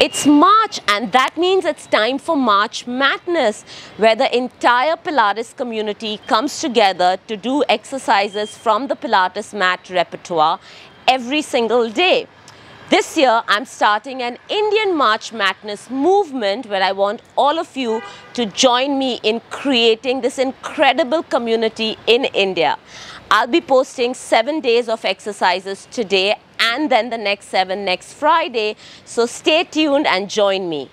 It's March and that means it's time for March Matness where the entire Pilates community comes together to do exercises from the Pilates mat repertoire every single day. This year I'm starting an Indian March Matness movement where I want all of you to join me in creating this incredible community in India. I'll be posting seven days of exercises today and then the next seven next Friday. So stay tuned and join me.